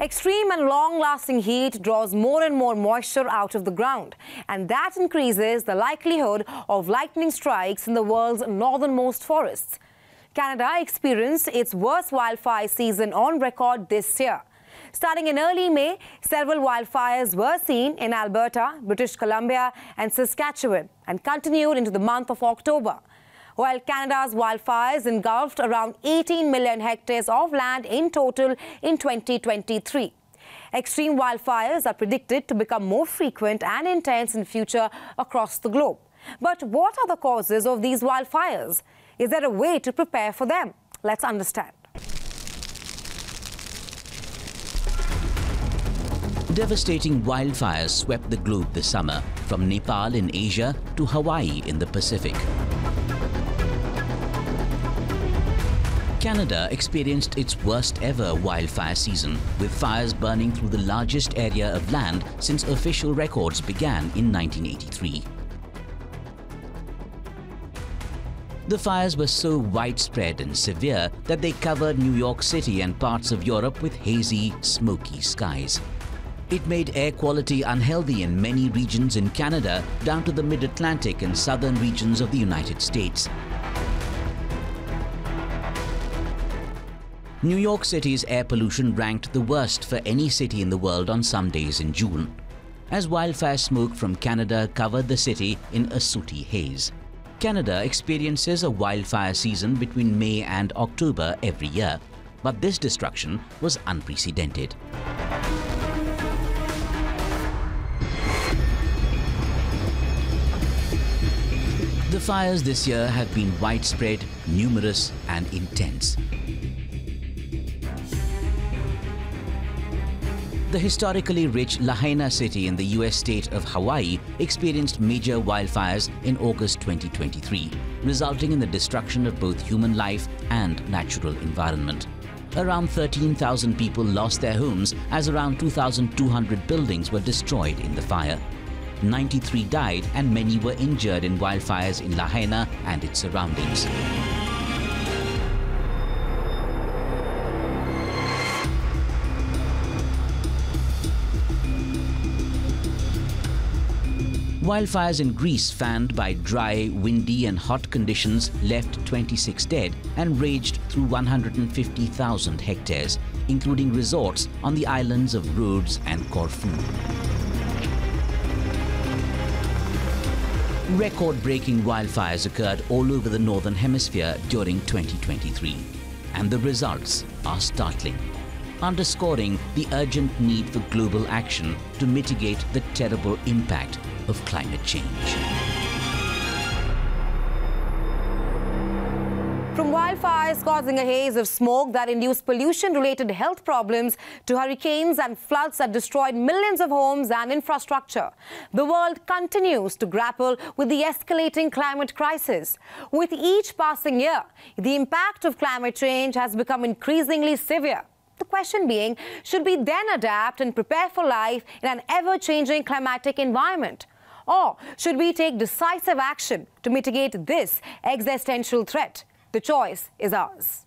Extreme and long-lasting heat draws more and more moisture out of the ground, and that increases the likelihood of lightning strikes in the world's northernmost forests. Canada experienced its worst wildfire season on record this year. Starting in early May, several wildfires were seen in Alberta, British Columbia and Saskatchewan and continued into the month of October while Canada's wildfires engulfed around 18 million hectares of land in total in 2023. Extreme wildfires are predicted to become more frequent and intense in future across the globe. But what are the causes of these wildfires? Is there a way to prepare for them? Let's understand. Devastating wildfires swept the globe this summer, from Nepal in Asia to Hawaii in the Pacific. Canada experienced its worst ever wildfire season, with fires burning through the largest area of land since official records began in 1983. The fires were so widespread and severe that they covered New York City and parts of Europe with hazy, smoky skies. It made air quality unhealthy in many regions in Canada down to the mid-Atlantic and southern regions of the United States. New York City's air pollution ranked the worst for any city in the world on some days in June, as wildfire smoke from Canada covered the city in a sooty haze. Canada experiences a wildfire season between May and October every year, but this destruction was unprecedented. The fires this year have been widespread, numerous and intense. The historically rich Lahaina city in the US state of Hawaii experienced major wildfires in August 2023, resulting in the destruction of both human life and natural environment. Around 13,000 people lost their homes as around 2,200 buildings were destroyed in the fire. 93 died and many were injured in wildfires in Lahaina and its surroundings. Wildfires in Greece fanned by dry, windy and hot conditions left 26 dead and raged through 150,000 hectares, including resorts on the islands of Rhodes and Corfu. Record-breaking wildfires occurred all over the Northern Hemisphere during 2023. And the results are startling, underscoring the urgent need for global action to mitigate the terrible impact of climate change. From wildfires causing a haze of smoke that induced pollution-related health problems to hurricanes and floods that destroyed millions of homes and infrastructure, the world continues to grapple with the escalating climate crisis. With each passing year, the impact of climate change has become increasingly severe. Question being, should we then adapt and prepare for life in an ever-changing climatic environment? Or should we take decisive action to mitigate this existential threat? The choice is ours.